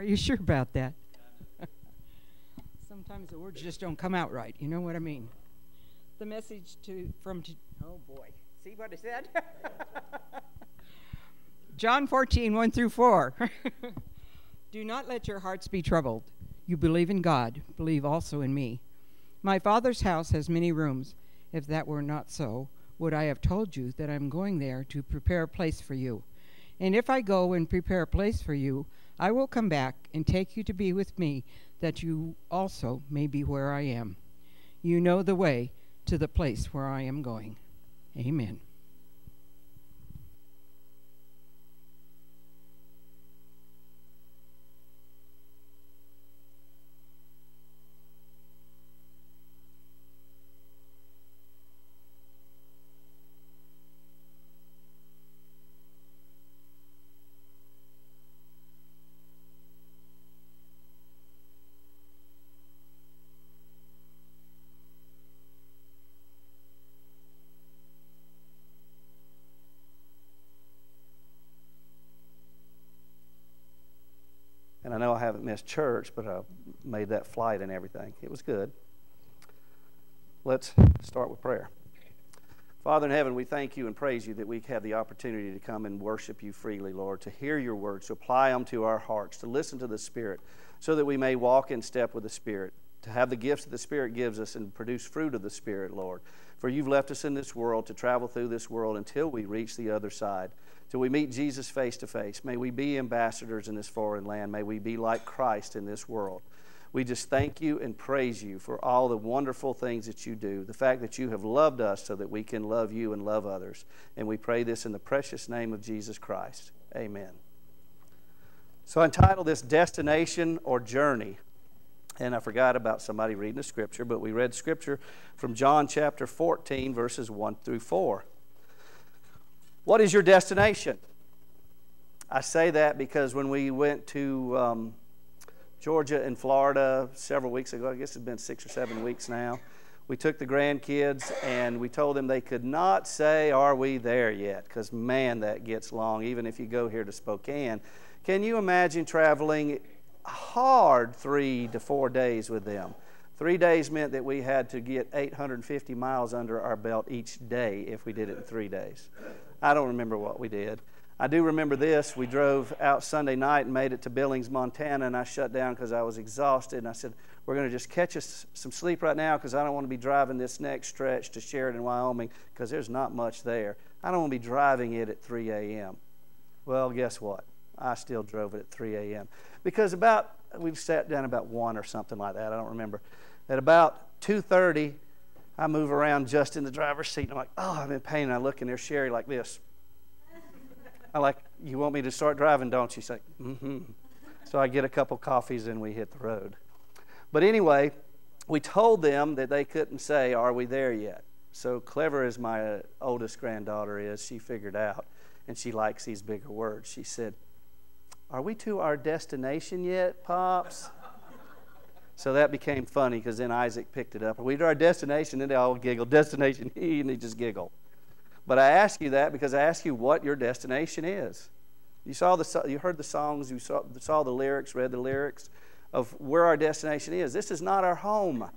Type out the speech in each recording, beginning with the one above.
Are you sure about that? Sometimes the words just don't come out right. You know what I mean? The message to from to, oh boy, see what I said? John 14, 1 through 4. Do not let your hearts be troubled. You believe in God, believe also in me. My Father's house has many rooms. If that were not so, would I have told you that I am going there to prepare a place for you? And if I go and prepare a place for you, I will come back and take you to be with me, that you also may be where I am. You know the way to the place where I am going. Amen. Missed church, but I made that flight and everything. It was good. Let's start with prayer. Father in heaven, we thank you and praise you that we have the opportunity to come and worship you freely, Lord, to hear your words, to apply them to our hearts, to listen to the Spirit, so that we may walk in step with the Spirit, to have the gifts that the Spirit gives us and produce fruit of the Spirit, Lord. For you've left us in this world to travel through this world until we reach the other side till we meet Jesus face to face. May we be ambassadors in this foreign land. May we be like Christ in this world. We just thank you and praise you for all the wonderful things that you do, the fact that you have loved us so that we can love you and love others. And we pray this in the precious name of Jesus Christ. Amen. So I entitled this Destination or Journey. And I forgot about somebody reading the scripture, but we read scripture from John chapter 14, verses 1 through 4. What is your destination? I say that because when we went to um, Georgia and Florida several weeks ago, I guess it's been six or seven weeks now, we took the grandkids and we told them they could not say, Are we there yet? Because, man, that gets long, even if you go here to Spokane. Can you imagine traveling hard three to four days with them? Three days meant that we had to get 850 miles under our belt each day if we did it in three days. I don't remember what we did. I do remember this. We drove out Sunday night and made it to Billings, Montana, and I shut down because I was exhausted. And I said, We're going to just catch us some sleep right now because I don't want to be driving this next stretch to Sheridan, Wyoming because there's not much there. I don't want to be driving it at 3 a.m. Well, guess what? I still drove it at 3 a.m. Because about, we've sat down about 1 or something like that. I don't remember. At about 2.30, I move around just in the driver's seat, and I'm like, oh, I'm in pain. And I look, and there's Sherry like this. I'm like, you want me to start driving, don't you? She's like, mm-hmm. So I get a couple coffees, and we hit the road. But anyway, we told them that they couldn't say, are we there yet? So clever as my oldest granddaughter is, she figured out, and she likes these bigger words. She said, are we to our destination yet, Pops? So that became funny because then Isaac picked it up. We to our destination, and they all giggle, destination, he, and they just giggle. But I ask you that because I ask you what your destination is. You saw the, you heard the songs, you saw, saw the lyrics, read the lyrics of where our destination is. This is not our home.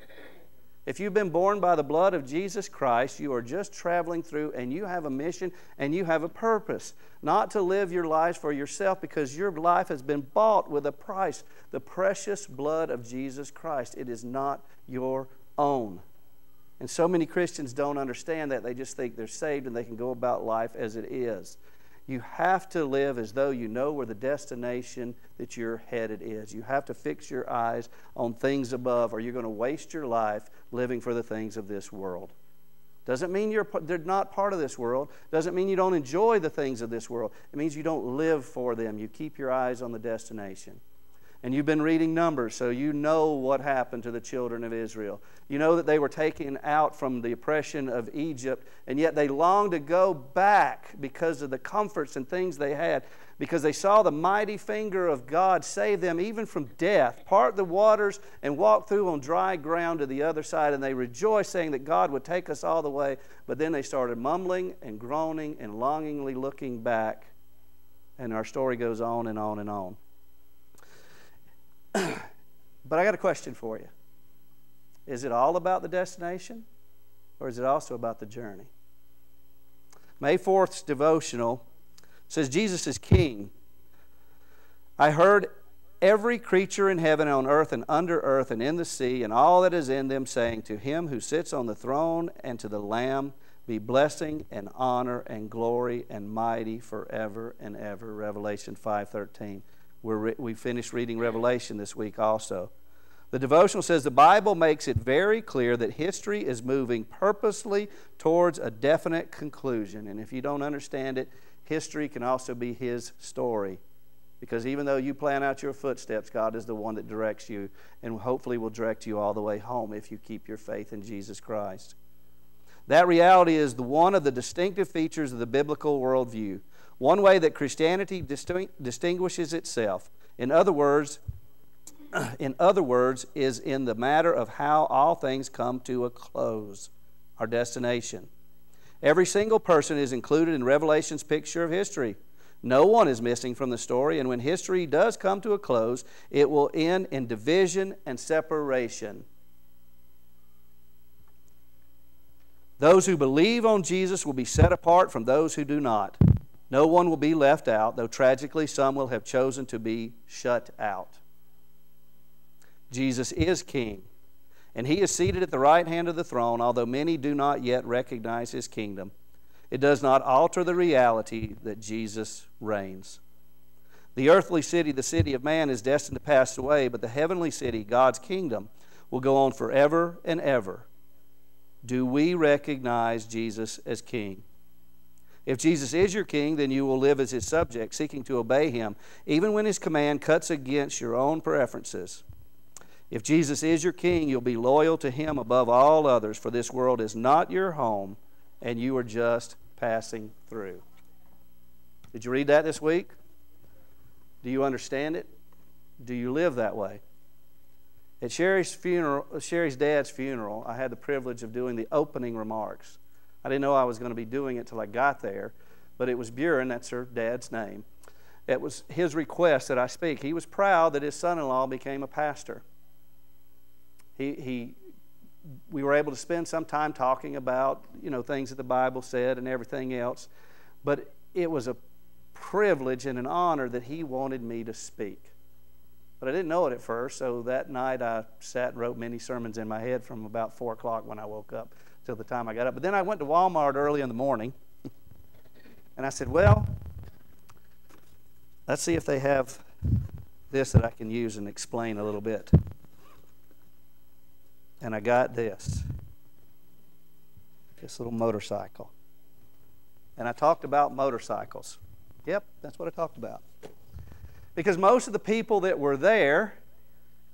If you've been born by the blood of Jesus Christ, you are just traveling through and you have a mission and you have a purpose. Not to live your lives for yourself because your life has been bought with a price the precious blood of Jesus Christ. It is not your own. And so many Christians don't understand that. They just think they're saved and they can go about life as it is. You have to live as though you know where the destination that you're headed is. You have to fix your eyes on things above, or you're going to waste your life living for the things of this world. Doesn't mean you're they're not part of this world. Doesn't mean you don't enjoy the things of this world. It means you don't live for them. You keep your eyes on the destination. And you've been reading Numbers, so you know what happened to the children of Israel. You know that they were taken out from the oppression of Egypt, and yet they longed to go back because of the comforts and things they had, because they saw the mighty finger of God save them even from death, part the waters, and walk through on dry ground to the other side. And they rejoiced, saying that God would take us all the way. But then they started mumbling and groaning and longingly looking back. And our story goes on and on and on. but I got a question for you. Is it all about the destination, or is it also about the journey? May 4th's devotional says Jesus is king. I heard every creature in heaven, and on earth, and under earth, and in the sea, and all that is in them, saying, To him who sits on the throne and to the Lamb be blessing and honor and glory and mighty forever and ever. Revelation 5.13. Re- we finished reading Revelation this week also. The devotional says the Bible makes it very clear that history is moving purposely towards a definite conclusion. And if you don't understand it, history can also be His story. Because even though you plan out your footsteps, God is the one that directs you and hopefully will direct you all the way home if you keep your faith in Jesus Christ. That reality is the one of the distinctive features of the biblical worldview. One way that Christianity distinguishes itself. In other words, in other words, is in the matter of how all things come to a close, our destination. Every single person is included in Revelation's picture of history. No one is missing from the story, and when history does come to a close, it will end in division and separation. Those who believe on Jesus will be set apart from those who do not. No one will be left out, though tragically some will have chosen to be shut out. Jesus is King, and he is seated at the right hand of the throne, although many do not yet recognize his kingdom it does not alter the reality that Jesus reigns. The earthly city, the city of man, is destined to pass away, but the heavenly city, God's kingdom, will go on forever and ever. Do we recognize Jesus as king? If Jesus is your king, then you will live as his subject, seeking to obey him, even when his command cuts against your own preferences. If Jesus is your king, you'll be loyal to him above all others, for this world is not your home, and you are just passing through. Did you read that this week? Do you understand it? Do you live that way? At Sherry's funeral, Sherry's dad's funeral, I had the privilege of doing the opening remarks. I didn't know I was going to be doing it till I got there, but it was Buren, that's her dad's name. It was his request that I speak. He was proud that his son-in-law became a pastor. He, he we were able to spend some time talking about you know things that the Bible said and everything else, but it was a privilege and an honor that he wanted me to speak. But I didn't know it at first, so that night I sat and wrote many sermons in my head from about four o'clock when I woke up till the time I got up. But then I went to Walmart early in the morning, and I said, "Well, let's see if they have this that I can use and explain a little bit." and I got this this little motorcycle. And I talked about motorcycles. Yep, that's what I talked about. Because most of the people that were there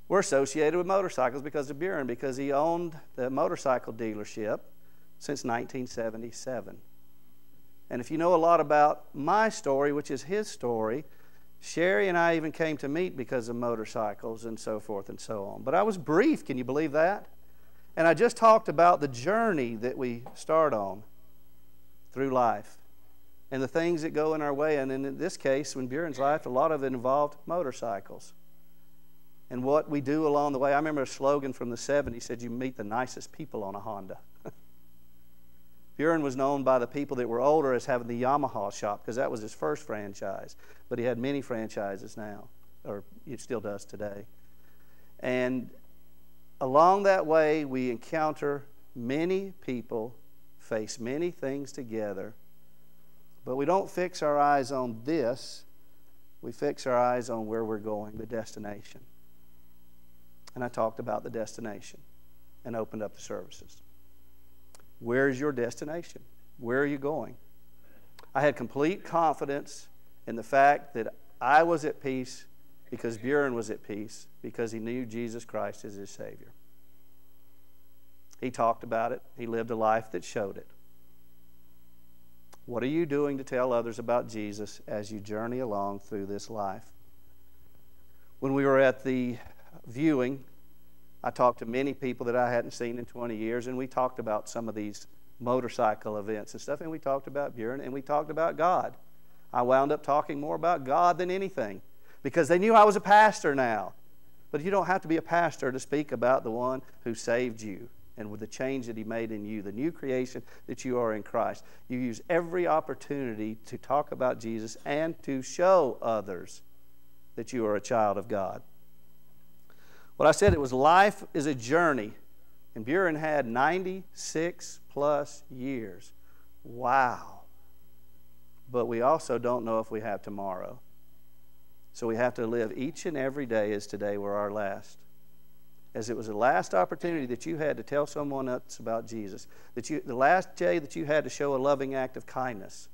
were associated with motorcycles because of Buren, because he owned the motorcycle dealership since 1977. And if you know a lot about my story, which is his story, Sherry and I even came to meet because of motorcycles and so forth and so on. But I was brief, can you believe that? And I just talked about the journey that we start on through life and the things that go in our way. And in this case, in Buren's life, a lot of it involved motorcycles and what we do along the way. I remember a slogan from the 70s said, You meet the nicest people on a Honda. Buren was known by the people that were older as having the Yamaha shop because that was his first franchise. But he had many franchises now, or he still does today. And along that way, we encounter many people, face many things together, but we don't fix our eyes on this. We fix our eyes on where we're going, the destination. And I talked about the destination and opened up the services. Where is your destination? Where are you going? I had complete confidence in the fact that I was at peace because Buren was at peace because he knew Jesus Christ as his Savior. He talked about it, he lived a life that showed it. What are you doing to tell others about Jesus as you journey along through this life? When we were at the viewing, I talked to many people that I hadn't seen in 20 years, and we talked about some of these motorcycle events and stuff, and we talked about Buren, and we talked about God. I wound up talking more about God than anything because they knew I was a pastor now. But you don't have to be a pastor to speak about the one who saved you and with the change that he made in you, the new creation that you are in Christ. You use every opportunity to talk about Jesus and to show others that you are a child of God. What I said, it was life is a journey. And Buren had 96 plus years. Wow. But we also don't know if we have tomorrow. So we have to live each and every day as today were our last. As it was the last opportunity that you had to tell someone else about Jesus, that you, the last day that you had to show a loving act of kindness.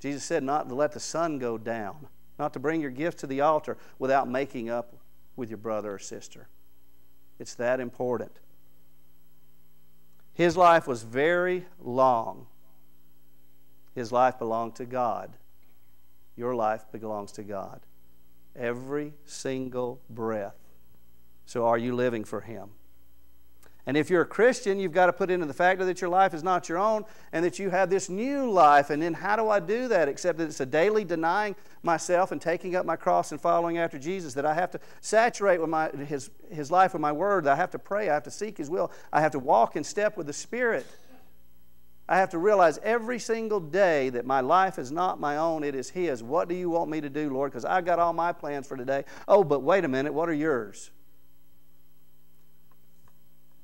Jesus said not to let the sun go down, not to bring your gifts to the altar without making up with your brother or sister. It's that important. His life was very long. His life belonged to God. Your life belongs to God. Every single breath. So, are you living for Him? And if you're a Christian, you've got to put into the fact that your life is not your own and that you have this new life. And then how do I do that? Except that it's a daily denying myself and taking up my cross and following after Jesus. That I have to saturate with my, his, his life with my word. I have to pray. I have to seek His will. I have to walk in step with the Spirit. I have to realize every single day that my life is not my own, it is His. What do you want me to do, Lord? Because I got all my plans for today. Oh, but wait a minute, what are yours?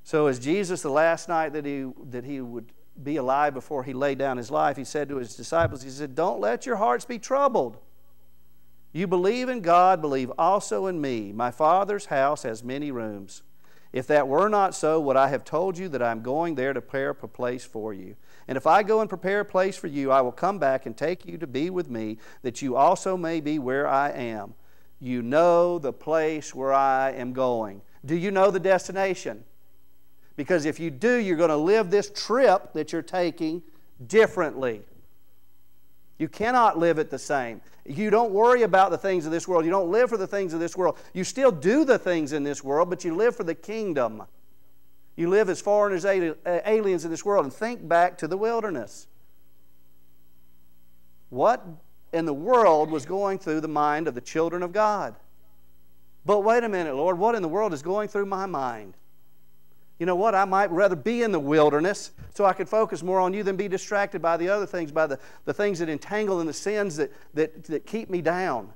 So, as Jesus, the last night that he, that he would be alive before he laid down his life, he said to his disciples, He said, Don't let your hearts be troubled. You believe in God, believe also in me. My Father's house has many rooms. If that were not so, would I have told you that I am going there to prepare a place for you? And if I go and prepare a place for you, I will come back and take you to be with me, that you also may be where I am. You know the place where I am going. Do you know the destination? Because if you do, you're going to live this trip that you're taking differently. You cannot live it the same. You don't worry about the things of this world. You don't live for the things of this world. You still do the things in this world, but you live for the kingdom. You live as foreigners, uh, aliens in this world, and think back to the wilderness. What in the world was going through the mind of the children of God? But wait a minute, Lord, what in the world is going through my mind? You know what? I might rather be in the wilderness so I could focus more on you than be distracted by the other things, by the, the things that entangle and the sins that, that, that keep me down.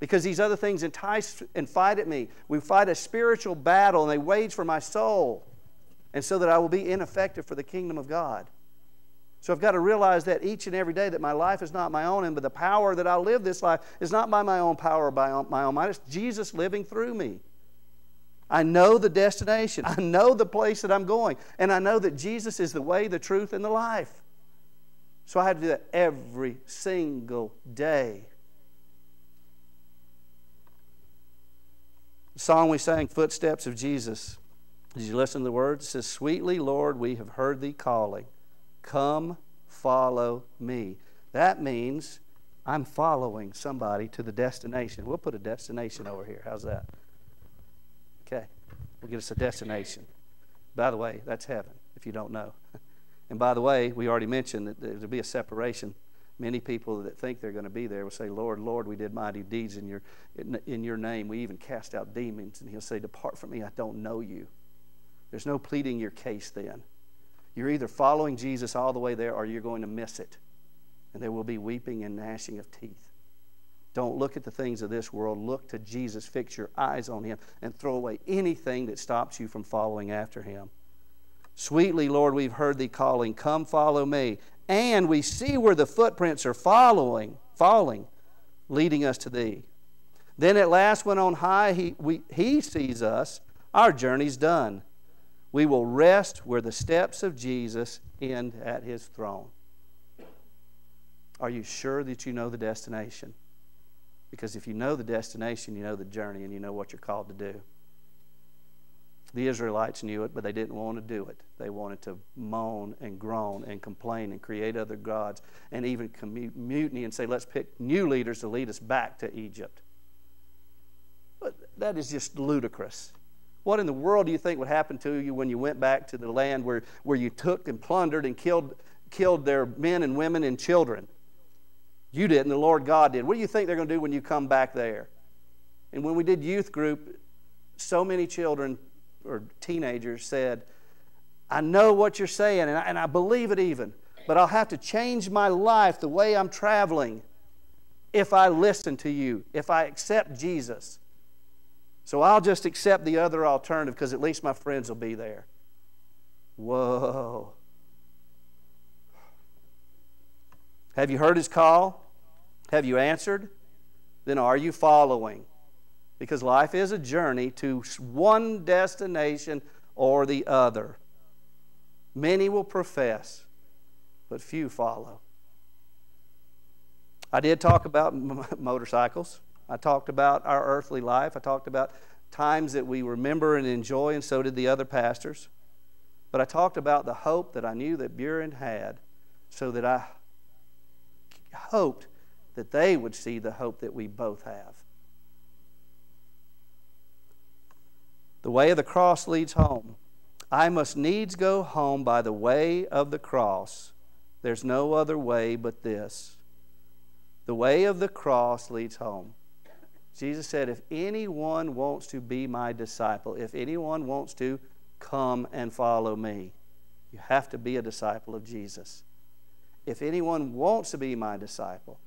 Because these other things entice and fight at me. We fight a spiritual battle and they wage for my soul. And so that I will be ineffective for the kingdom of God. So I've got to realize that each and every day that my life is not my own, and but the power that I live this life is not by my own power or by my own might. It's Jesus living through me. I know the destination. I know the place that I'm going. And I know that Jesus is the way, the truth, and the life. So I have to do that every single day. The song we sang, Footsteps of Jesus. Did you listen to the words? It says, Sweetly, Lord, we have heard thee calling. Come, follow me. That means I'm following somebody to the destination. We'll put a destination over here. How's that? Okay. Will get us a destination. By the way, that's heaven, if you don't know. And by the way, we already mentioned that there'll be a separation. Many people that think they're going to be there will say, Lord, Lord, we did mighty deeds in your, in, in your name. We even cast out demons. And he'll say, Depart from me, I don't know you. There's no pleading your case then. You're either following Jesus all the way there or you're going to miss it. And there will be weeping and gnashing of teeth. Don't look at the things of this world. Look to Jesus. Fix your eyes on Him and throw away anything that stops you from following after Him. Sweetly, Lord, we've heard Thee calling, Come follow me. And we see where the footprints are following, falling, leading us to Thee. Then at last, when on high he, we, he sees us, our journey's done. We will rest where the steps of Jesus end at His throne. Are you sure that you know the destination? Because if you know the destination, you know the journey, and you know what you're called to do. The Israelites knew it, but they didn't want to do it. They wanted to moan and groan and complain and create other gods and even commute, mutiny and say, let's pick new leaders to lead us back to Egypt. But that is just ludicrous. What in the world do you think would happen to you when you went back to the land where, where you took and plundered and killed, killed their men and women and children? You didn't, the Lord God did. What do you think they're going to do when you come back there? And when we did youth group, so many children or teenagers said, I know what you're saying, and I, and I believe it even, but I'll have to change my life, the way I'm traveling, if I listen to you, if I accept Jesus. So I'll just accept the other alternative because at least my friends will be there. Whoa. Have you heard his call? Have you answered? Then are you following? Because life is a journey to one destination or the other. Many will profess, but few follow. I did talk about motorcycles. I talked about our earthly life. I talked about times that we remember and enjoy, and so did the other pastors. But I talked about the hope that I knew that Buren had, so that I hoped that they would see the hope that we both have. The way of the cross leads home. I must needs go home by the way of the cross. There's no other way but this. The way of the cross leads home. Jesus said, If anyone wants to be my disciple, if anyone wants to come and follow me, you have to be a disciple of Jesus. If anyone wants to be my disciple,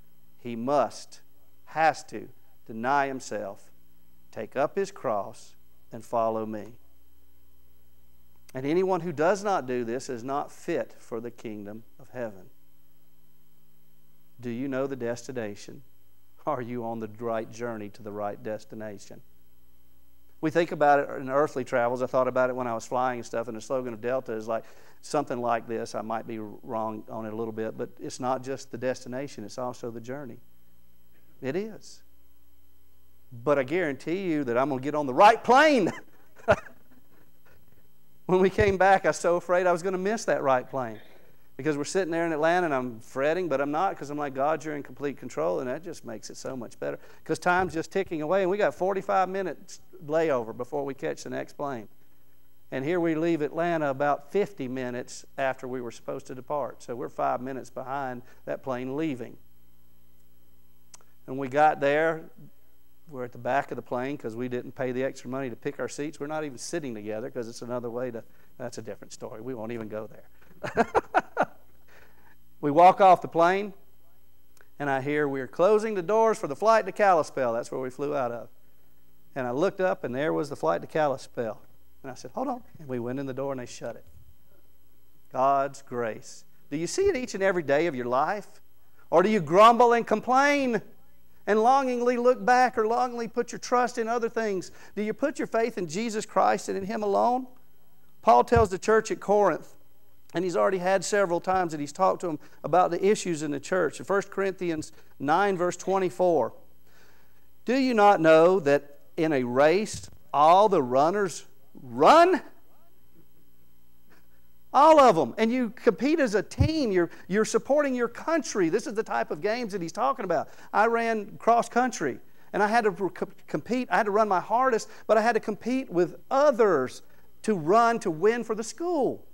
he must, has to, deny himself, take up his cross, and follow me. And anyone who does not do this is not fit for the kingdom of heaven. Do you know the destination? Are you on the right journey to the right destination? We think about it in earthly travels. I thought about it when I was flying and stuff, and the slogan of Delta is like something like this. I might be wrong on it a little bit, but it's not just the destination, it's also the journey. It is. But I guarantee you that I'm going to get on the right plane. when we came back, I was so afraid I was going to miss that right plane because we're sitting there in Atlanta and I'm fretting, but I'm not because I'm like, God, you're in complete control, and that just makes it so much better because time's just ticking away, and we got 45 minutes layover before we catch the next plane. And here we leave Atlanta about 50 minutes after we were supposed to depart. So we're five minutes behind that plane leaving. And we got there. We're at the back of the plane because we didn't pay the extra money to pick our seats. We're not even sitting together because it's another way to. That's a different story. We won't even go there. we walk off the plane, and I hear we're closing the doors for the flight to Kalispell. That's where we flew out of. And I looked up, and there was the flight to Kalispell. And I said, Hold on. And we went in the door, and they shut it. God's grace. Do you see it each and every day of your life? Or do you grumble and complain? and longingly look back or longingly put your trust in other things? Do you put your faith in Jesus Christ and in Him alone? Paul tells the church at Corinth, and he's already had several times that he's talked to them about the issues in the church. In 1 Corinthians 9, verse 24, do you not know that in a race all the runners run? All of them. And you compete as a team. You're, you're supporting your country. This is the type of games that he's talking about. I ran cross country and I had to compete. I had to run my hardest, but I had to compete with others to run to win for the school.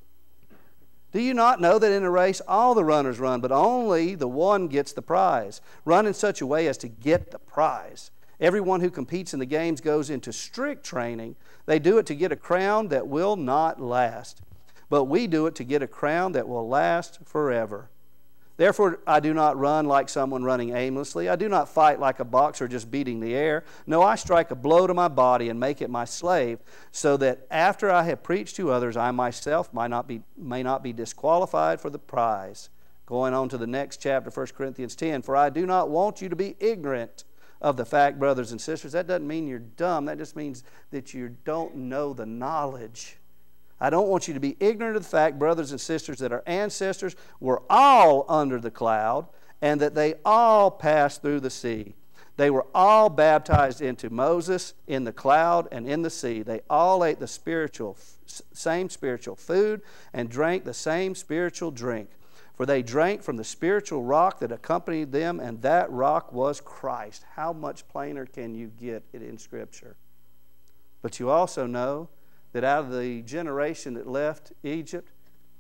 Do you not know that in a race all the runners run, but only the one gets the prize? Run in such a way as to get the prize. Everyone who competes in the games goes into strict training. They do it to get a crown that will not last but we do it to get a crown that will last forever. Therefore, I do not run like someone running aimlessly. I do not fight like a boxer just beating the air. No, I strike a blow to my body and make it my slave, so that after I have preached to others, I myself might not be, may not be disqualified for the prize. Going on to the next chapter, 1 Corinthians 10. For I do not want you to be ignorant of the fact, brothers and sisters. That doesn't mean you're dumb, that just means that you don't know the knowledge I don't want you to be ignorant of the fact, brothers and sisters, that our ancestors were all under the cloud and that they all passed through the sea. They were all baptized into Moses in the cloud and in the sea. They all ate the spiritual, same spiritual food and drank the same spiritual drink. For they drank from the spiritual rock that accompanied them, and that rock was Christ. How much plainer can you get it in Scripture? But you also know that out of the generation that left Egypt,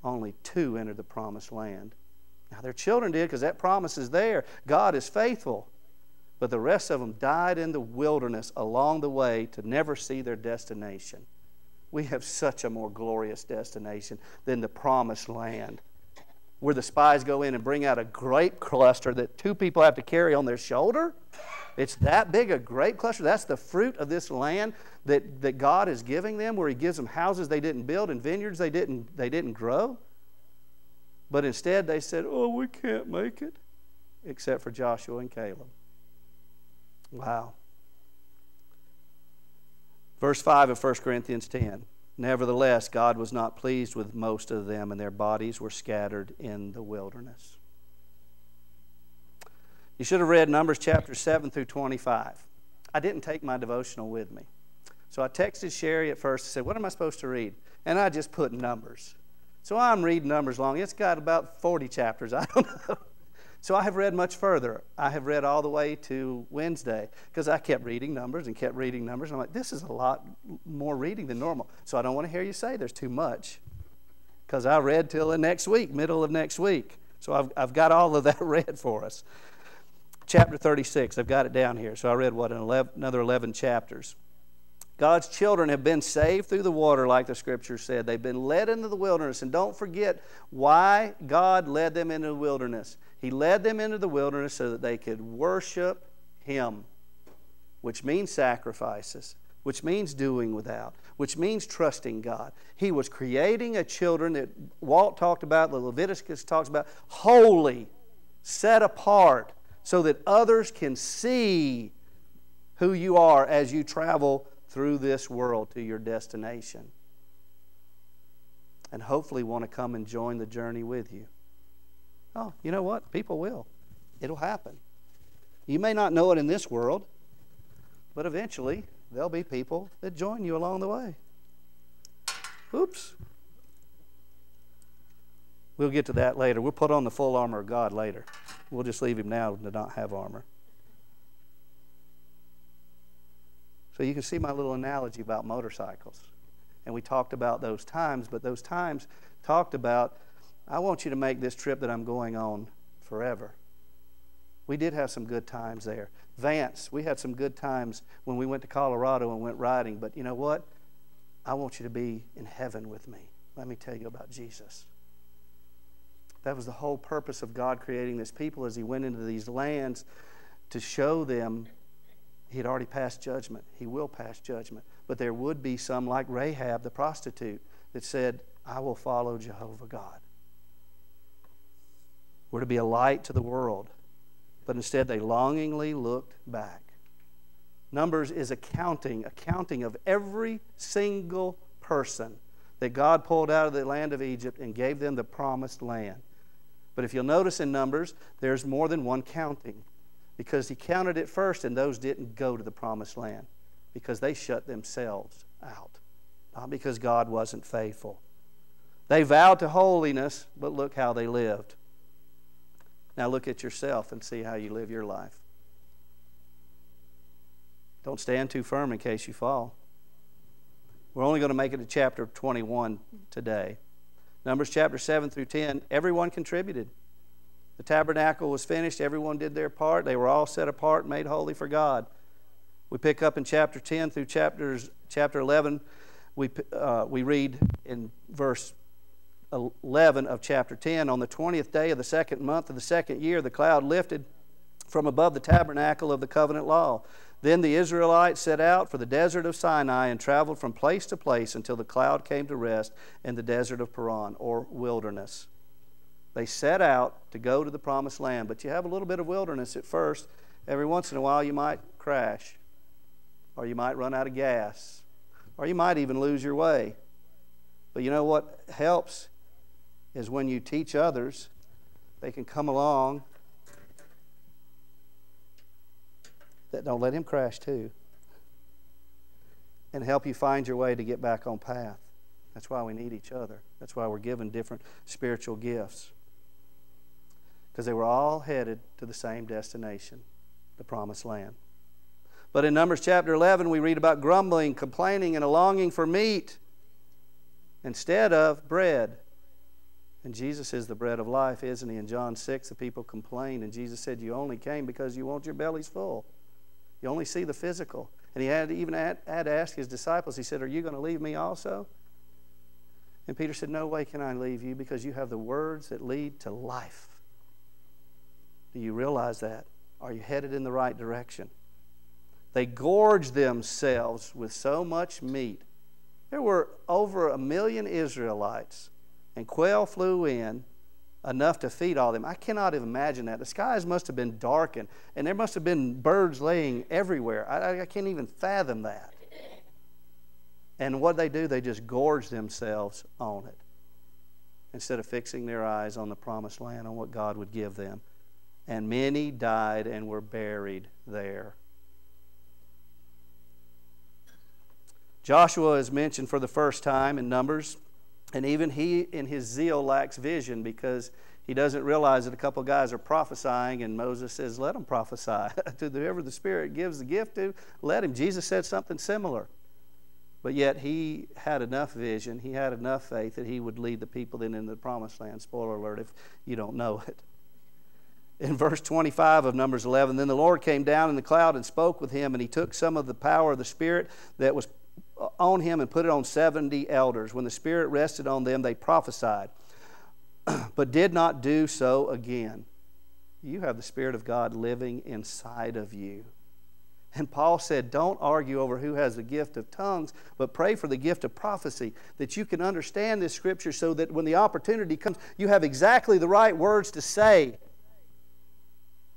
only two entered the promised land. Now, their children did because that promise is there. God is faithful. but the rest of them died in the wilderness along the way to never see their destination. We have such a more glorious destination than the promised land, where the spies go in and bring out a grape cluster that two people have to carry on their shoulder. It's that big a grape cluster. That's the fruit of this land that, that God is giving them, where He gives them houses they didn't build and vineyards they didn't, they didn't grow. But instead, they said, Oh, we can't make it, except for Joshua and Caleb. Wow. Verse 5 of 1 Corinthians 10. Nevertheless, God was not pleased with most of them, and their bodies were scattered in the wilderness. You should have read Numbers chapter 7 through 25. I didn't take my devotional with me. So I texted Sherry at first and said, What am I supposed to read? And I just put Numbers. So I'm reading Numbers long. It's got about 40 chapters. I don't know. So I have read much further. I have read all the way to Wednesday because I kept reading Numbers and kept reading Numbers. And I'm like, this is a lot more reading than normal. So I don't want to hear you say there's too much because I read till the next week, middle of next week. So I've, I've got all of that read for us chapter 36. I've got it down here. So I read, what, 11, another 11 chapters. God's children have been saved through the water, like the scripture said. They've been led into the wilderness. And don't forget why God led them into the wilderness. He led them into the wilderness so that they could worship Him, which means sacrifices, which means doing without, which means trusting God. He was creating a children that Walt talked about, the Leviticus talks about, holy, set apart so that others can see who you are as you travel through this world to your destination. And hopefully want to come and join the journey with you. Oh, you know what? People will. It'll happen. You may not know it in this world, but eventually there'll be people that join you along the way. Oops. We'll get to that later. We'll put on the full armor of God later. We'll just leave him now to not have armor. So you can see my little analogy about motorcycles. And we talked about those times, but those times talked about, I want you to make this trip that I'm going on forever. We did have some good times there. Vance, we had some good times when we went to Colorado and went riding, but you know what? I want you to be in heaven with me. Let me tell you about Jesus. That was the whole purpose of God creating this people as He went into these lands to show them He had already passed judgment. He will pass judgment. But there would be some, like Rahab, the prostitute, that said, I will follow Jehovah God. We're to be a light to the world. But instead, they longingly looked back. Numbers is accounting, accounting of every single person that God pulled out of the land of Egypt and gave them the promised land. But if you'll notice in Numbers, there's more than one counting because he counted it first and those didn't go to the promised land because they shut themselves out, not because God wasn't faithful. They vowed to holiness, but look how they lived. Now look at yourself and see how you live your life. Don't stand too firm in case you fall. We're only going to make it to chapter 21 today. Numbers chapter 7 through 10, everyone contributed. The tabernacle was finished, everyone did their part. They were all set apart, made holy for God. We pick up in chapter 10 through chapters, chapter 11. We, uh, we read in verse 11 of chapter 10 On the 20th day of the second month of the second year, the cloud lifted from above the tabernacle of the covenant law. Then the Israelites set out for the desert of Sinai and traveled from place to place until the cloud came to rest in the desert of Paran, or wilderness. They set out to go to the promised land, but you have a little bit of wilderness at first. Every once in a while, you might crash, or you might run out of gas, or you might even lose your way. But you know what helps is when you teach others, they can come along that don't let him crash too and help you find your way to get back on path. That's why we need each other. That's why we're given different spiritual gifts. Because they were all headed to the same destination, the promised land. But in Numbers chapter 11, we read about grumbling, complaining, and a longing for meat instead of bread. And Jesus is the bread of life, isn't he? In John 6, the people complained, and Jesus said, You only came because you want your bellies full. You only see the physical. And he had even had, had to ask his disciples, He said, Are you going to leave me also? And Peter said, No way can I leave you because you have the words that lead to life. Do you realize that? Are you headed in the right direction? They gorged themselves with so much meat. There were over a million Israelites and quail flew in enough to feed all them. I cannot even imagine that. The skies must have been darkened, and there must have been birds laying everywhere. I, I can't even fathom that. And what they do, they just gorge themselves on it instead of fixing their eyes on the promised land, on what God would give them. And many died and were buried there. Joshua is mentioned for the first time in Numbers and even he, in his zeal, lacks vision because he doesn't realize that a couple guys are prophesying, and Moses says, Let them prophesy. to whoever the Spirit gives the gift to, let him. Jesus said something similar. But yet he had enough vision, he had enough faith that he would lead the people then into the promised land. Spoiler alert if you don't know it. In verse 25 of Numbers 11, then the Lord came down in the cloud and spoke with him, and he took some of the power of the Spirit that was on him and put it on 70 elders. When the Spirit rested on them, they prophesied, but did not do so again. You have the Spirit of God living inside of you. And Paul said, Don't argue over who has the gift of tongues, but pray for the gift of prophecy, that you can understand this scripture so that when the opportunity comes, you have exactly the right words to say.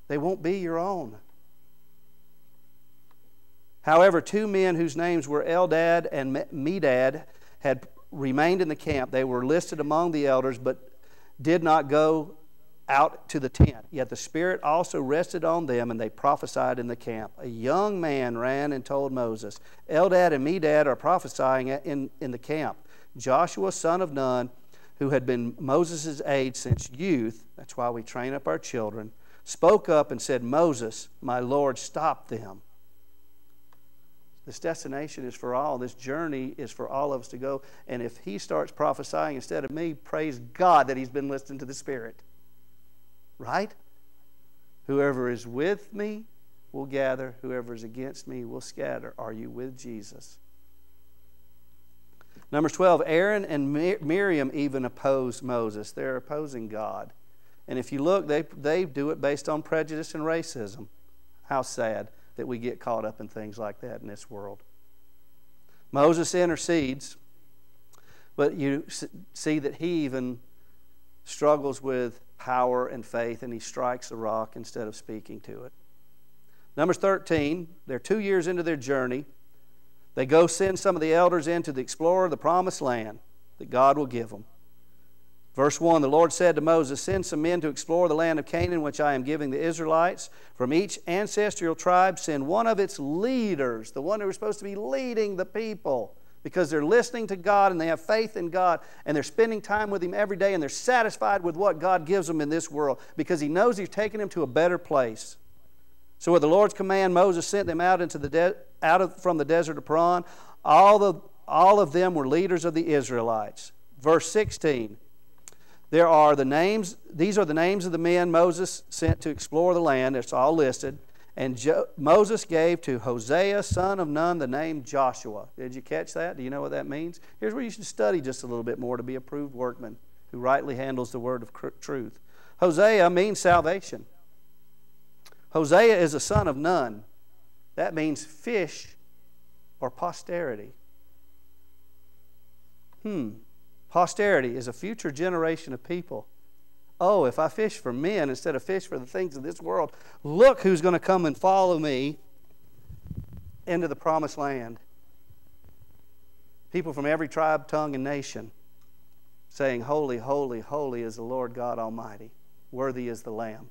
They won't be your own. However, two men whose names were Eldad and Medad had remained in the camp. They were listed among the elders, but did not go out to the tent. Yet the Spirit also rested on them, and they prophesied in the camp. A young man ran and told Moses, Eldad and Medad are prophesying in, in the camp. Joshua, son of Nun, who had been Moses' aide since youth, that's why we train up our children, spoke up and said, Moses, my Lord, stop them. This destination is for all. This journey is for all of us to go. And if he starts prophesying instead of me, praise God that he's been listening to the Spirit. Right? Whoever is with me will gather, whoever is against me will scatter. Are you with Jesus? Number 12, Aaron and Miriam even opposed Moses. They're opposing God. And if you look, they, they do it based on prejudice and racism. How sad that we get caught up in things like that in this world. Moses intercedes, but you see that he even struggles with power and faith, and he strikes the rock instead of speaking to it. Numbers 13, they're two years into their journey. They go send some of the elders in to the explore the promised land that God will give them. Verse 1 The Lord said to Moses, Send some men to explore the land of Canaan, which I am giving the Israelites. From each ancestral tribe, send one of its leaders, the one who is supposed to be leading the people, because they're listening to God and they have faith in God and they're spending time with Him every day and they're satisfied with what God gives them in this world because He knows He's taking them to a better place. So, with the Lord's command, Moses sent them out into the out of, from the desert of Paran. All, the, all of them were leaders of the Israelites. Verse 16 there are the names, these are the names of the men Moses sent to explore the land. It's all listed. And jo- Moses gave to Hosea, son of Nun, the name Joshua. Did you catch that? Do you know what that means? Here's where you should study just a little bit more to be a proved workman who rightly handles the word of cr- truth. Hosea means salvation. Hosea is a son of Nun. That means fish or posterity. Hmm. Posterity is a future generation of people. Oh, if I fish for men instead of fish for the things of this world, look who's going to come and follow me into the promised land. People from every tribe, tongue, and nation saying, Holy, holy, holy is the Lord God Almighty. Worthy is the Lamb.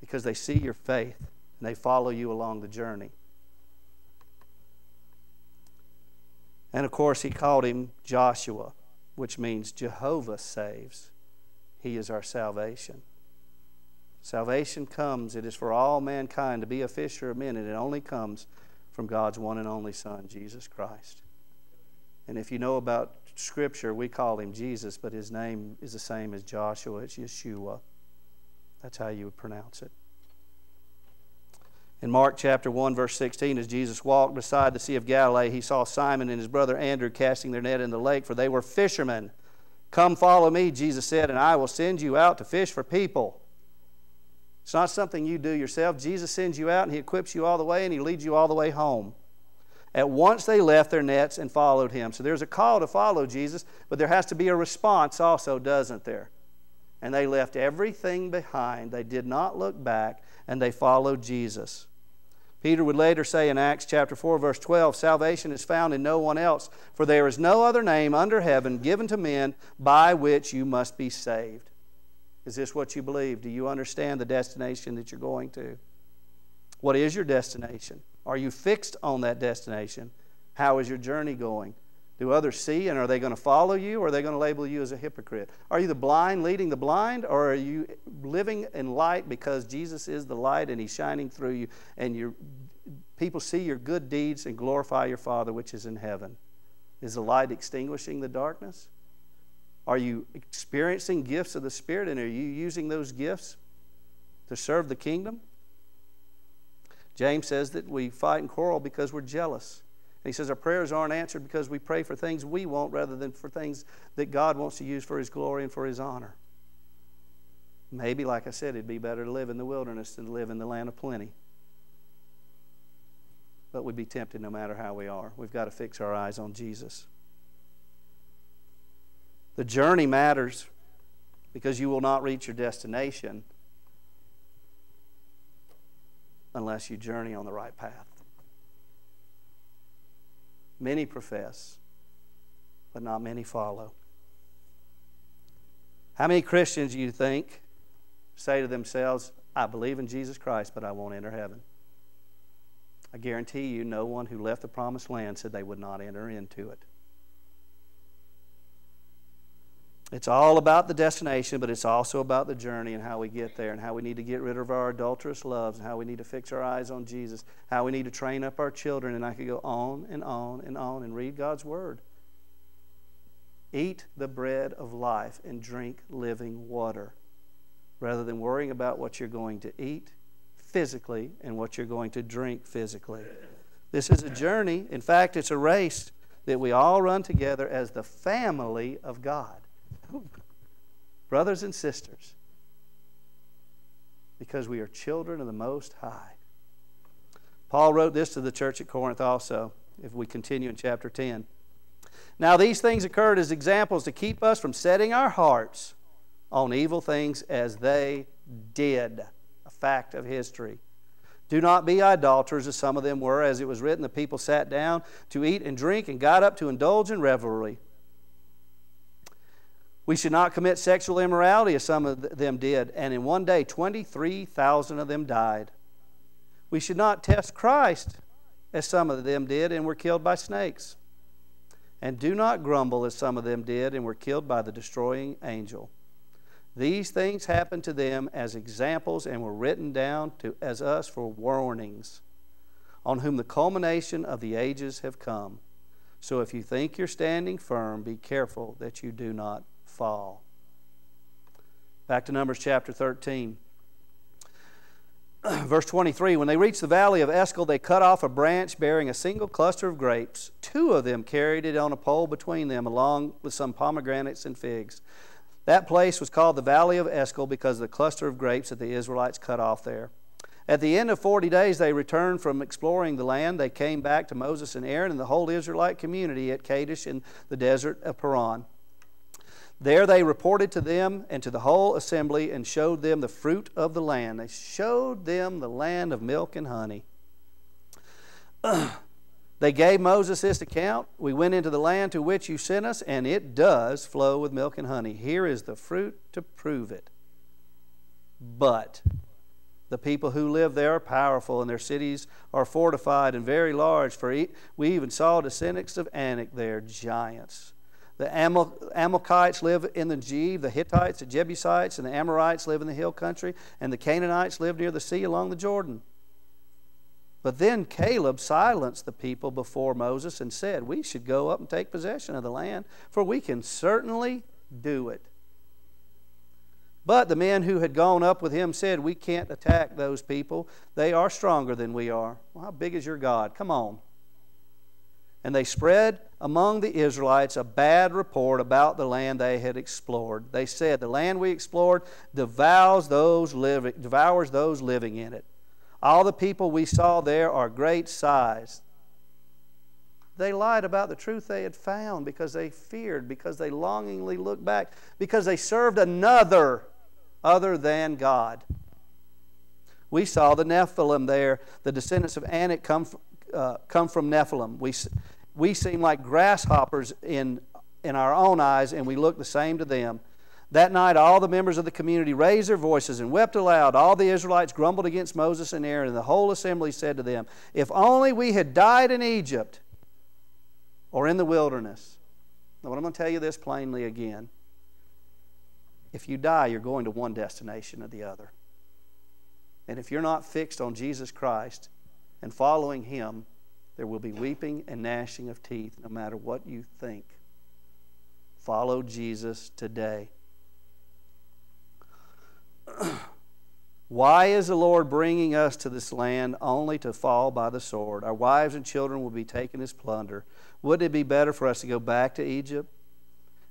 Because they see your faith and they follow you along the journey. And of course, he called him Joshua which means Jehovah saves. He is our salvation. Salvation comes, it is for all mankind to be a fisher of men, and it only comes from God's one and only Son, Jesus Christ. And if you know about Scripture, we call him Jesus, but his name is the same as Joshua. It's Yeshua. That's how you would pronounce it. In Mark chapter 1, verse 16, as Jesus walked beside the Sea of Galilee, he saw Simon and his brother Andrew casting their net in the lake, for they were fishermen. Come follow me, Jesus said, and I will send you out to fish for people. It's not something you do yourself. Jesus sends you out and he equips you all the way and he leads you all the way home. At once they left their nets and followed him. So there's a call to follow Jesus, but there has to be a response also, doesn't there? And they left everything behind. They did not look back and they followed Jesus. Peter would later say in Acts chapter 4 verse 12, salvation is found in no one else, for there is no other name under heaven given to men by which you must be saved. Is this what you believe? Do you understand the destination that you're going to? What is your destination? Are you fixed on that destination? How is your journey going? Do others see and are they going to follow you or are they going to label you as a hypocrite? Are you the blind leading the blind or are you living in light because Jesus is the light and he's shining through you and your people see your good deeds and glorify your Father which is in heaven? Is the light extinguishing the darkness? Are you experiencing gifts of the Spirit and are you using those gifts to serve the kingdom? James says that we fight and quarrel because we're jealous. He says our prayers aren't answered because we pray for things we want rather than for things that God wants to use for His glory and for His honor. Maybe, like I said, it'd be better to live in the wilderness than to live in the land of plenty. But we'd be tempted no matter how we are. We've got to fix our eyes on Jesus. The journey matters because you will not reach your destination unless you journey on the right path. Many profess, but not many follow. How many Christians, do you think, say to themselves, I believe in Jesus Christ, but I won't enter heaven? I guarantee you, no one who left the promised land said they would not enter into it. It's all about the destination, but it's also about the journey and how we get there and how we need to get rid of our adulterous loves and how we need to fix our eyes on Jesus, how we need to train up our children. And I could go on and on and on and read God's Word. Eat the bread of life and drink living water rather than worrying about what you're going to eat physically and what you're going to drink physically. This is a journey. In fact, it's a race that we all run together as the family of God. Brothers and sisters, because we are children of the Most High. Paul wrote this to the church at Corinth also, if we continue in chapter 10. Now, these things occurred as examples to keep us from setting our hearts on evil things as they did, a fact of history. Do not be idolaters, as some of them were. As it was written, the people sat down to eat and drink and got up to indulge in revelry. We should not commit sexual immorality as some of them did, and in one day 23,000 of them died. We should not test Christ as some of them did and were killed by snakes. And do not grumble as some of them did and were killed by the destroying angel. These things happened to them as examples and were written down to, as us for warnings, on whom the culmination of the ages have come. So if you think you're standing firm, be careful that you do not fall. Back to Numbers chapter 13. Verse 23 When they reached the valley of Eshcol, they cut off a branch bearing a single cluster of grapes. Two of them carried it on a pole between them, along with some pomegranates and figs. That place was called the Valley of Eshcol because of the cluster of grapes that the Israelites cut off there. At the end of 40 days, they returned from exploring the land. They came back to Moses and Aaron and the whole Israelite community at Kadesh in the desert of Paran. There they reported to them and to the whole assembly and showed them the fruit of the land. They showed them the land of milk and honey. they gave Moses this account We went into the land to which you sent us, and it does flow with milk and honey. Here is the fruit to prove it. But the people who live there are powerful, and their cities are fortified and very large. For we even saw descendants of Anak there, giants. The Amalekites live in the Negev, the Hittites, the Jebusites, and the Amorites live in the hill country, and the Canaanites live near the sea along the Jordan. But then Caleb silenced the people before Moses and said, We should go up and take possession of the land, for we can certainly do it. But the men who had gone up with him said, We can't attack those people. They are stronger than we are. Well, how big is your God? Come on. And they spread among the Israelites a bad report about the land they had explored. They said, The land we explored devours those living, devours those living in it. All the people we saw there are great size. They lied about the truth they had found because they feared, because they longingly looked back, because they served another other than God. We saw the Nephilim there, the descendants of Anak come, uh, come from Nephilim. We, we seem like grasshoppers in, in our own eyes, and we look the same to them. That night, all the members of the community raised their voices and wept aloud. All the Israelites grumbled against Moses and Aaron, and the whole assembly said to them, If only we had died in Egypt or in the wilderness. Now, what I'm going to tell you this plainly again. If you die, you're going to one destination or the other. And if you're not fixed on Jesus Christ and following Him, there will be weeping and gnashing of teeth no matter what you think. Follow Jesus today. Why is the Lord bringing us to this land only to fall by the sword? Our wives and children will be taken as plunder. Wouldn't it be better for us to go back to Egypt?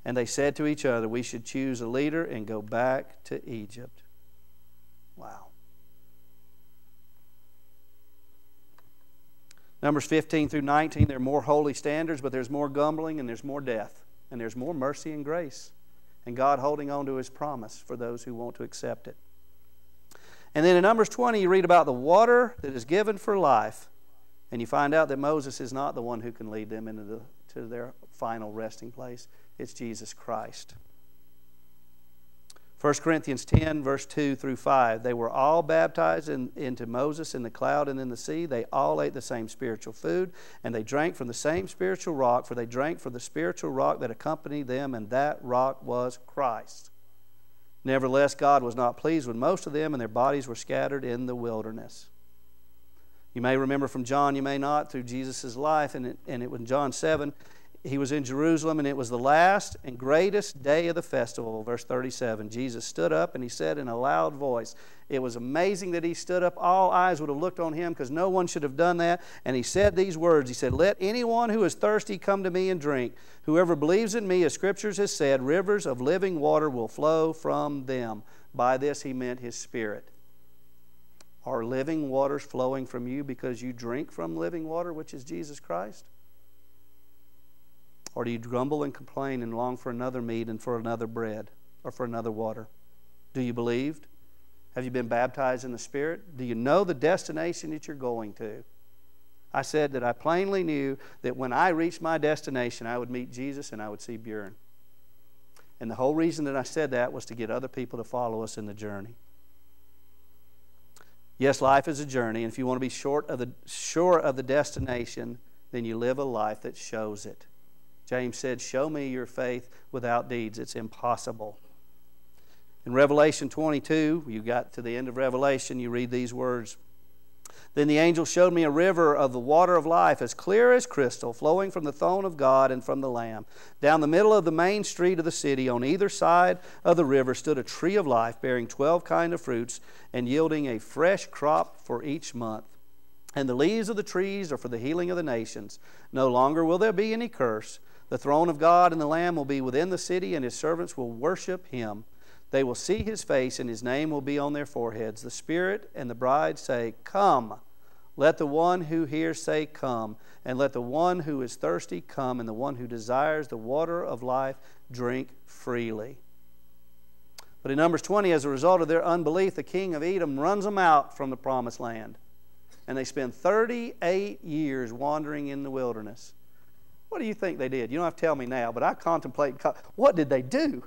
And they said to each other, We should choose a leader and go back to Egypt. Wow. Numbers 15 through 19, there are more holy standards, but there's more grumbling and there's more death. And there's more mercy and grace. And God holding on to his promise for those who want to accept it. And then in Numbers 20, you read about the water that is given for life. And you find out that Moses is not the one who can lead them into the, to their final resting place. It's Jesus Christ. 1 Corinthians 10, verse 2 through 5. They were all baptized in, into Moses in the cloud and in the sea. They all ate the same spiritual food, and they drank from the same spiritual rock, for they drank from the spiritual rock that accompanied them, and that rock was Christ. Nevertheless, God was not pleased with most of them, and their bodies were scattered in the wilderness. You may remember from John, you may not, through Jesus' life, and it, and it was in John 7 he was in Jerusalem, and it was the last and greatest day of the festival. Verse 37 Jesus stood up and he said in a loud voice, It was amazing that he stood up. All eyes would have looked on him because no one should have done that. And he said these words He said, Let anyone who is thirsty come to me and drink. Whoever believes in me, as scriptures has said, rivers of living water will flow from them. By this he meant his spirit. Are living waters flowing from you because you drink from living water, which is Jesus Christ? Or do you grumble and complain and long for another meat and for another bread or for another water? Do you believe? Have you been baptized in the Spirit? Do you know the destination that you're going to? I said that I plainly knew that when I reached my destination, I would meet Jesus and I would see Bjorn. And the whole reason that I said that was to get other people to follow us in the journey. Yes, life is a journey, and if you want to be short of the, sure of the destination, then you live a life that shows it. James said, Show me your faith without deeds. It's impossible. In Revelation 22, you got to the end of Revelation, you read these words. Then the angel showed me a river of the water of life, as clear as crystal, flowing from the throne of God and from the Lamb. Down the middle of the main street of the city, on either side of the river, stood a tree of life, bearing twelve kind of fruits, and yielding a fresh crop for each month. And the leaves of the trees are for the healing of the nations. No longer will there be any curse. The throne of God and the Lamb will be within the city, and his servants will worship him. They will see his face, and his name will be on their foreheads. The Spirit and the bride say, Come. Let the one who hears say, Come. And let the one who is thirsty come, and the one who desires the water of life drink freely. But in Numbers 20, as a result of their unbelief, the king of Edom runs them out from the promised land. And they spend 38 years wandering in the wilderness. What do you think they did? You don't have to tell me now, but I contemplate what did they do?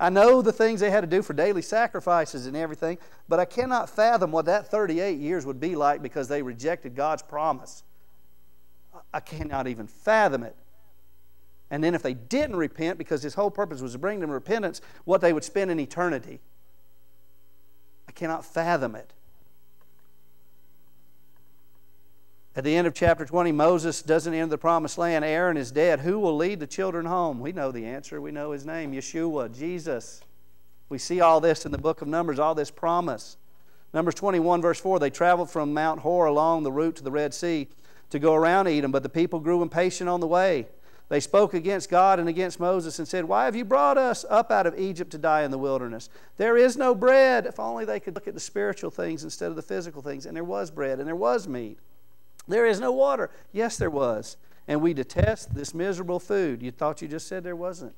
I know the things they had to do for daily sacrifices and everything, but I cannot fathom what that 38 years would be like because they rejected God's promise. I cannot even fathom it. And then if they didn't repent, because his whole purpose was to bring them repentance, what they would spend in eternity. I cannot fathom it. At the end of chapter 20, Moses doesn't enter the promised land. Aaron is dead. Who will lead the children home? We know the answer. We know his name Yeshua, Jesus. We see all this in the book of Numbers, all this promise. Numbers 21, verse 4 they traveled from Mount Hor along the route to the Red Sea to go around Edom, but the people grew impatient on the way. They spoke against God and against Moses and said, Why have you brought us up out of Egypt to die in the wilderness? There is no bread. If only they could look at the spiritual things instead of the physical things. And there was bread and there was meat. There is no water. Yes, there was. And we detest this miserable food. You thought you just said there wasn't.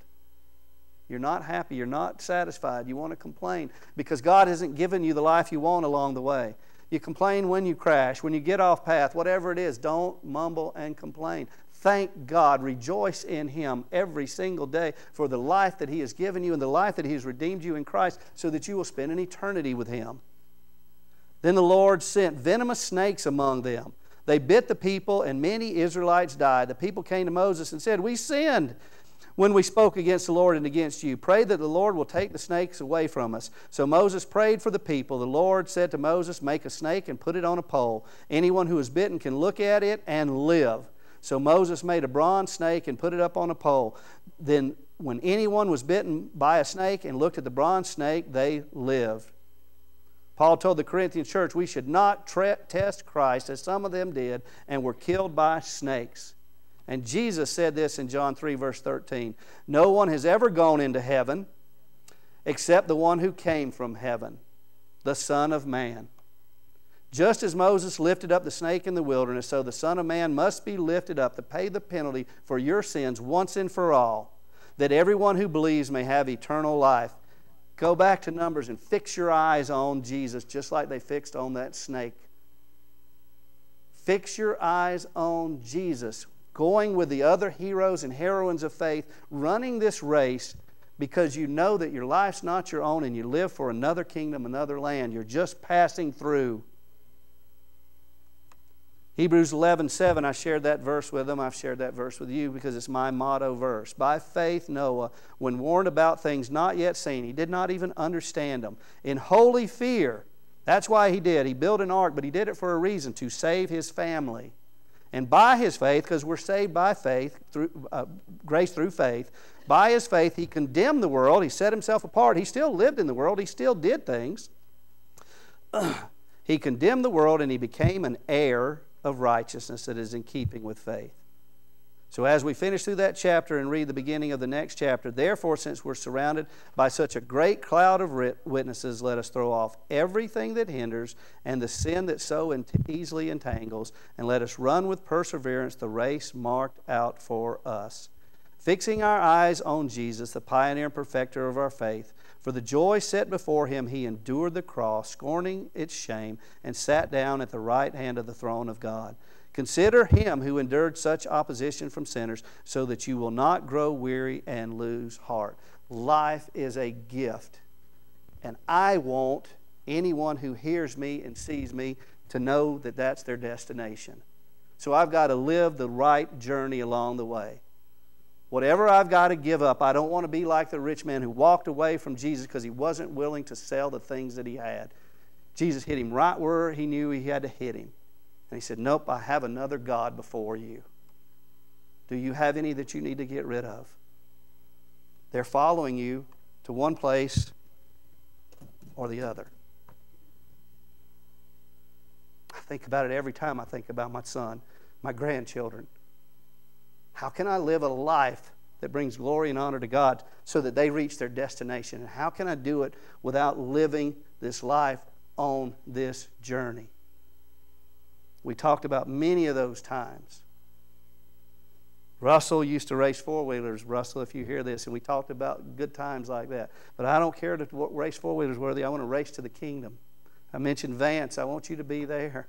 You're not happy. You're not satisfied. You want to complain because God hasn't given you the life you want along the way. You complain when you crash, when you get off path, whatever it is. Don't mumble and complain. Thank God. Rejoice in Him every single day for the life that He has given you and the life that He has redeemed you in Christ so that you will spend an eternity with Him. Then the Lord sent venomous snakes among them. They bit the people, and many Israelites died. The people came to Moses and said, We sinned when we spoke against the Lord and against you. Pray that the Lord will take the snakes away from us. So Moses prayed for the people. The Lord said to Moses, Make a snake and put it on a pole. Anyone who is bitten can look at it and live. So Moses made a bronze snake and put it up on a pole. Then, when anyone was bitten by a snake and looked at the bronze snake, they lived. Paul told the Corinthian church we should not test Christ as some of them did and were killed by snakes. And Jesus said this in John 3, verse 13 No one has ever gone into heaven except the one who came from heaven, the Son of Man. Just as Moses lifted up the snake in the wilderness, so the Son of Man must be lifted up to pay the penalty for your sins once and for all, that everyone who believes may have eternal life. Go back to Numbers and fix your eyes on Jesus, just like they fixed on that snake. Fix your eyes on Jesus, going with the other heroes and heroines of faith, running this race because you know that your life's not your own and you live for another kingdom, another land. You're just passing through. Hebrews 11, 7, I shared that verse with them. I've shared that verse with you because it's my motto verse. By faith, Noah, when warned about things not yet seen, he did not even understand them. In holy fear, that's why he did. He built an ark, but he did it for a reason to save his family. And by his faith, because we're saved by faith, through uh, grace through faith, by his faith, he condemned the world. He set himself apart. He still lived in the world, he still did things. he condemned the world and he became an heir of righteousness that is in keeping with faith. So, as we finish through that chapter and read the beginning of the next chapter, therefore, since we're surrounded by such a great cloud of witnesses, let us throw off everything that hinders and the sin that so easily entangles, and let us run with perseverance the race marked out for us. Fixing our eyes on Jesus, the pioneer and perfecter of our faith, for the joy set before him, he endured the cross, scorning its shame, and sat down at the right hand of the throne of God. Consider him who endured such opposition from sinners, so that you will not grow weary and lose heart. Life is a gift, and I want anyone who hears me and sees me to know that that's their destination. So I've got to live the right journey along the way. Whatever I've got to give up, I don't want to be like the rich man who walked away from Jesus because he wasn't willing to sell the things that he had. Jesus hit him right where he knew he had to hit him. And he said, Nope, I have another God before you. Do you have any that you need to get rid of? They're following you to one place or the other. I think about it every time I think about my son, my grandchildren. How can I live a life that brings glory and honor to God so that they reach their destination? And how can I do it without living this life on this journey? We talked about many of those times. Russell used to race four wheelers. Russell, if you hear this, and we talked about good times like that. But I don't care to race four wheelers worthy. I want to race to the kingdom. I mentioned Vance. I want you to be there.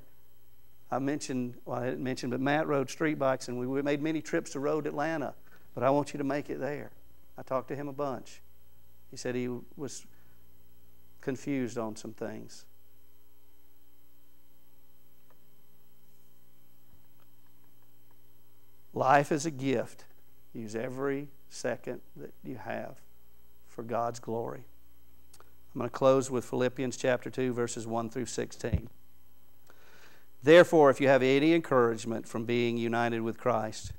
I mentioned, well, I didn't mention, but Matt rode street bikes, and we made many trips to Road Atlanta. But I want you to make it there. I talked to him a bunch. He said he was confused on some things. Life is a gift. Use every second that you have for God's glory. I'm going to close with Philippians chapter 2, verses 1 through 16. Therefore, if you have any encouragement from being united with Christ,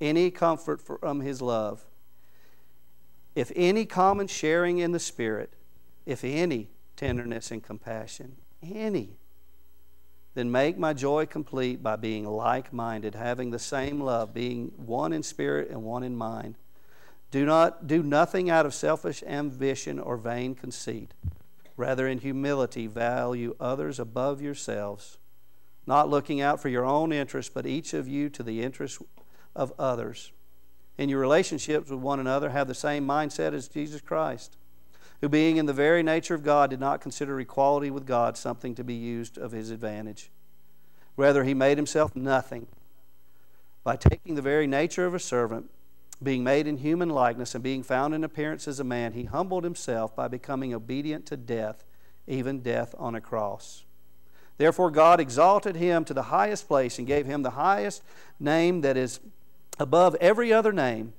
any comfort from his love, if any common sharing in the Spirit, if any tenderness and compassion, any, then make my joy complete by being like minded, having the same love, being one in spirit and one in mind. Do not do nothing out of selfish ambition or vain conceit. Rather, in humility, value others above yourselves, not looking out for your own interests, but each of you to the interest of others. In your relationships with one another, have the same mindset as Jesus Christ, who, being in the very nature of God, did not consider equality with God something to be used of his advantage. Rather, he made himself nothing by taking the very nature of a servant being made in human likeness and being found in appearance as a man, he humbled himself by becoming obedient to death, even death on a cross. Therefore, God exalted him to the highest place and gave him the highest name that is above every other name,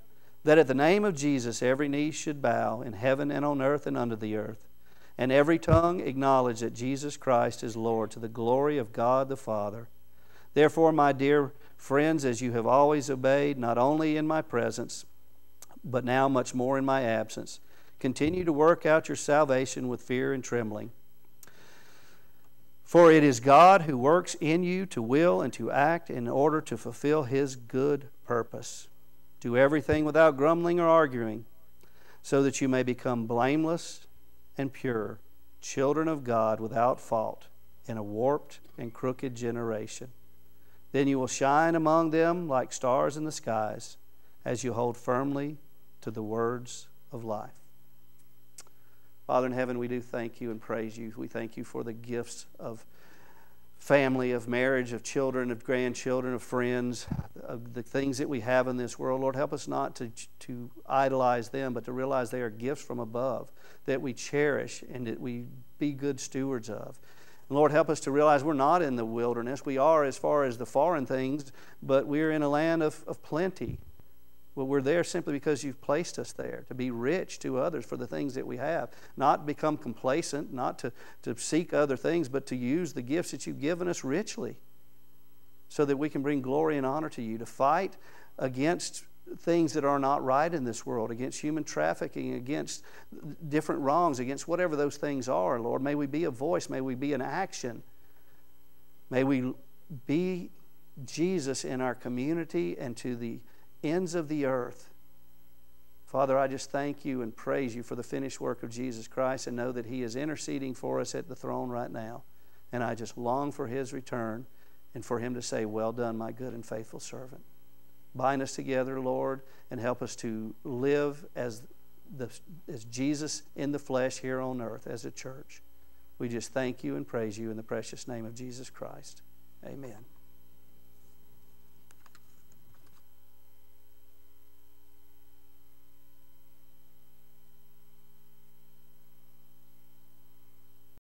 that at the name of Jesus every knee should bow in heaven and on earth and under the earth, and every tongue acknowledge that Jesus Christ is Lord to the glory of God the Father. Therefore, my dear Friends, as you have always obeyed, not only in my presence, but now much more in my absence, continue to work out your salvation with fear and trembling. For it is God who works in you to will and to act in order to fulfill his good purpose. Do everything without grumbling or arguing, so that you may become blameless and pure, children of God without fault in a warped and crooked generation then you will shine among them like stars in the skies as you hold firmly to the words of life. Father in heaven, we do thank you and praise you. We thank you for the gifts of family, of marriage, of children, of grandchildren, of friends, of the things that we have in this world. Lord, help us not to, to idolize them, but to realize they are gifts from above that we cherish and that we be good stewards of. Lord, help us to realize we're not in the wilderness. We are as far as the foreign things, but we're in a land of, of plenty. Well, we're there simply because you've placed us there to be rich to others for the things that we have. Not become complacent, not to, to seek other things, but to use the gifts that you've given us richly so that we can bring glory and honor to you, to fight against things that are not right in this world, against human trafficking, against different wrongs, against whatever those things are, Lord. May we be a voice, may we be an action. May we be Jesus in our community and to the ends of the earth. Father, I just thank you and praise you for the finished work of Jesus Christ and know that He is interceding for us at the throne right now. And I just long for His return and for Him to say, Well done, my good and faithful servant. Bind us together, Lord, and help us to live as, the, as Jesus in the flesh here on earth as a church. We just thank you and praise you in the precious name of Jesus Christ. Amen.